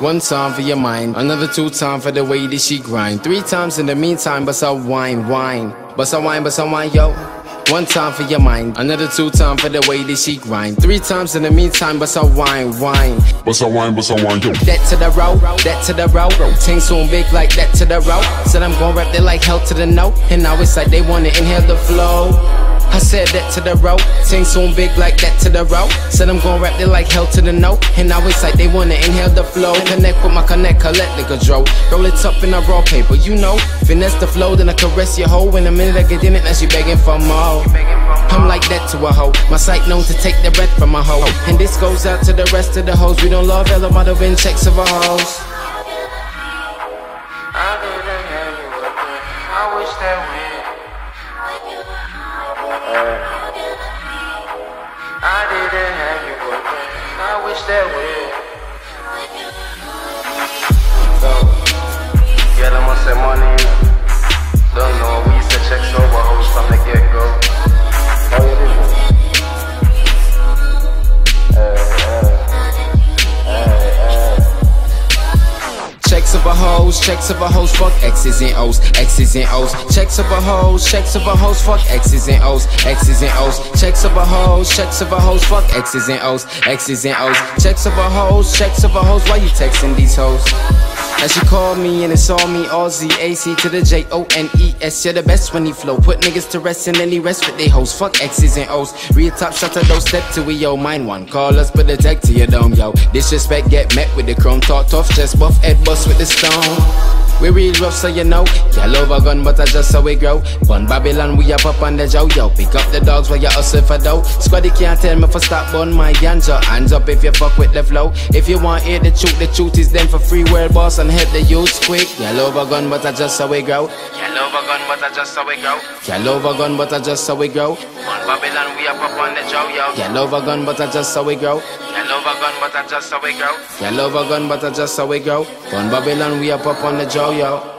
One time for your mind, another two time for the way that she grind. Three times in the meantime, but I wine, wine. But I wine, but I wine, yo. One time for your mind, another two time for the way that she grind. Three times in the meantime, but I wine, wine. Bust a wine, bust a wine, yo. That to the row, that to the row. Ting soon big like that to the row. Said I'm gon' rap it like hell to the no. And now it's like they wanna inhale the flow. I said that to the row, ting soon big like that to the row. Said I'm gon' rap it like hell to the no. And now it's like they wanna inhale the flow. Connect with my connect, collect nigga dro. Roll it up in a raw paper, you know. Finesse the flow, then I caress your hoe. In a minute I get in it, now she begging for more. I'm like that to a hoe. My sight known to take the breath from a hoe. And this goes out to the rest of the hoes. We don't love Ella, but win checks of a hoes. I have. I wish that we. Uh, I didn't have you there. I wish that we. So, yeah, them must say money. Hoes, checks of a hoes, fuck X's and O's, X's and O's. Checks of a hoes, checks of a hoes, fuck X's and O's, X's and O's. Checks of a hoes, checks of a hoes, fuck X's and O's, X's and O's. Checks of a hoes, checks of a hoes, why you texting these hoes? And she called me and it's all me, all Z, A, C to the J, O, N, E, S. You're the best when he flow. Put niggas to rest and then he rest with they hoes. Fuck X's and O's. Real top shutter, don't step to we, yo. Mine one. Call us, put the tech to your dome, yo. Disrespect, get met with the chrome. Talk tough, chest buff, head bust with the stone. We real rough, so you know. Girl over gun, but I just how we grow. Bun Babylon, we up up on the Joe, yo. Pick up the dogs while you hustle for dough. Squaddy can't tell me for stop bun my hands up. Hands up if you fuck with the flow. If you want hear the truth, the truth is them for free world boss and help the youths quick. Girl over gun, but I just how we grow. Girl over gun, but I just how we grow. Girl over gun, but I just how we grow. Bun Babylon, we up up on the Joe, yo. Girl over gun, but I just how we grow. Girl over gun, but I just how we grow. Girl over gun, but I just how we grow. Bun Babylon, we up up on the Joe, yo.